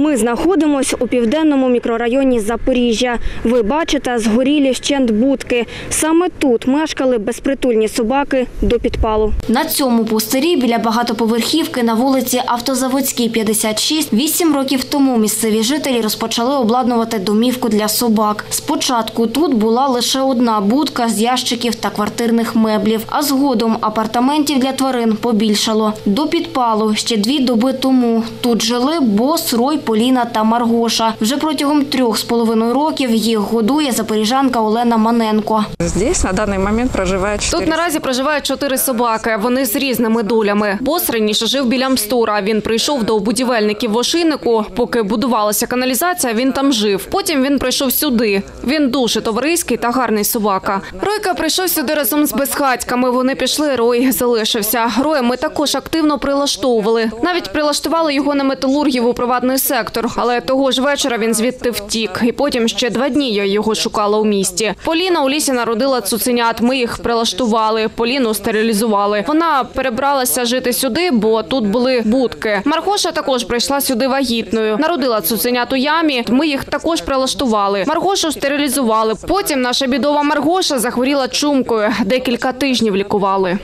Ми знаходимося у південному мікрорайоні Запоріжжя. Ви бачите згорілі вщент будки. Саме тут мешкали безпритульні собаки до підпалу. На цьому пустирі біля багатоповерхівки на вулиці Автозаводській, 56, вісім років тому місцеві жителі розпочали обладнувати домівку для собак. Спочатку тут була лише одна будка з ящиків та квартирних меблів, а згодом апартаментів для тварин побільшало. До підпалу ще дві доби тому тут жили Бос, Рой, Поліна та Маргоша. Вже протягом трьох з половиною років їх годує запоріжанка Олена Маненко. Здесь на данный момент проживает Тут наразі проживають чотири собаки. Вони з різними долями. Бос раніше жив біля Мстура. Він прийшов до будівельників в Ошийнику. Поки будувалася каналізація, він там жив. Потім він прийшов сюди. Він дуже товариський та гарний собака. Ройка прийшов сюди разом з безхатьками. Вони пішли. Рой залишився. Роя ми також активно прилаштовували. Навіть прилаштували його на металургів у приватний сектор. Але того ж вечора він звідти втік. І потім ще два дні я його шукала у місті. Поліна у лісі народила цуценят. Ми їх прилаштували. Поліну стерилізували. Вона перебралася жити сюди, бо тут були будки. Маргоша також прийшла сюди вагітною. Народила цуценят у ямі. Ми їх також прилаштували. Маргошу стерилізували. Потім наша бідова Маргоша захворіла чумкою. Декілька тижнів лікували.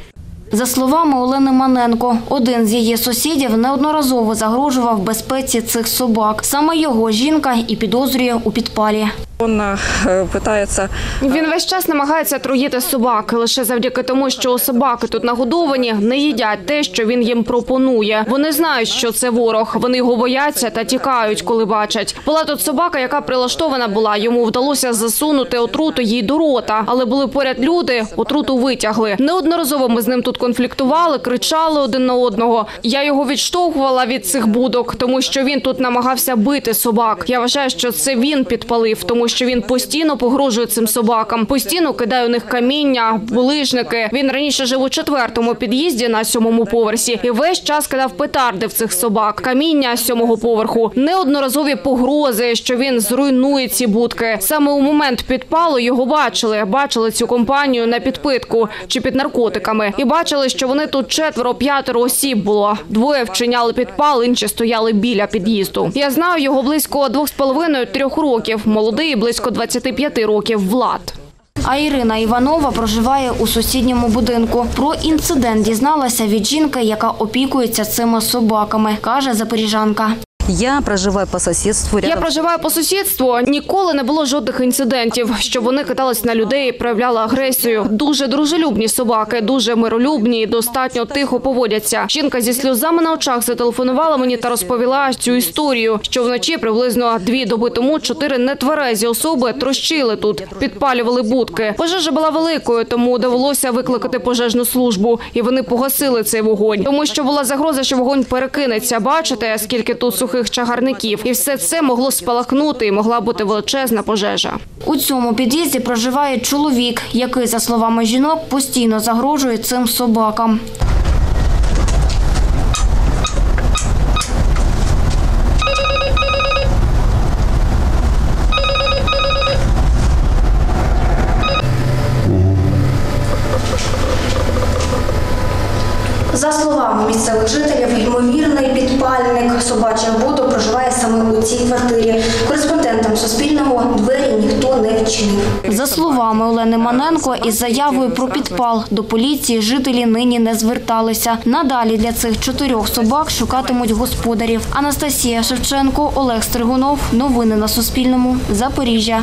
За словами Олени Маненко, один з її сусідів неодноразово загрожував безпеці цих собак. Саме його жінка і підозрює у підпалі. Он э, пытается Він весь час намагається труїти собак лише завдяки тому, що собаки тут нагодовані, не їдять те, що він їм пропонує. Вони знають, що це ворог. Вони його бояться та тікають, коли бачать. Була тут собака, яка прилаштована була. Йому вдалося засунути отруту їй до рота, але були поряд люди, отруту витягли. Неодноразово ми з ним тут конфліктували, кричали один на одного. Я його відштовхувала від цих будок, тому що він тут намагався бити собак. Я вважаю, що це він підпалив, тому що він постійно погрожує цим собакам, постійно кидає у них каміння, булижники. Він раніше жив у четвертому під'їзді на сьомому поверсі і весь час кидав петарди в цих собак. Каміння сьомого поверху, неодноразові погрози, що він зруйнує ці будки. Саме у момент підпалу його бачили. Бачили цю компанію на підпитку чи під наркотиками, і бачили, що вони тут четверо-п'ятеро осіб було. Двоє вчиняли підпал, інші стояли біля під'їзду. Я знаю його близько двох з половиною трьох років. Молодий близько 25 років. Влад. А Ірина Іванова проживає у сусідньому будинку. Про інцидент дізналася від жінки, яка опікується цими собаками, каже запоріжанка. Я проживаю по соседству. Я проживаю по сусідству. Ніколи не було жодних інцидентів, щоб вони кидались на людей, проявляли агресію. Дуже дружелюбні собаки, дуже миролюбні, і достатньо тихо поводяться. Жінка зі сльозами на очах зателефонувала мені та розповіла цю історію, що вночі приблизно дві доби тому чотири нетверезі особи трощили тут, підпалювали будки. Пожежа була великою, тому довелося викликати пожежну службу, і вони погасили цей вогонь, тому що була загроза, що вогонь перекинеться. Бачите, скільки тут сухих чагарників, і все це могло спалахнути, і могла бути величезна пожежа. У цьому під'їзді проживає чоловік, який, за словами жінок, постійно загрожує цим собакам. За словами місцевих жителів, ймовірний підпальник Бодо проживає саме у цій квартирі. Кореспондентам Суспільного двері ніхто не вчинив. За словами Олени Маненко, із заявою про підпал до поліції жителі нині не зверталися. Надалі для цих чотирьох собак шукатимуть господарів. Анастасія Шевченко, Олег Стригунов. Новини на Суспільному. Запоріжжя.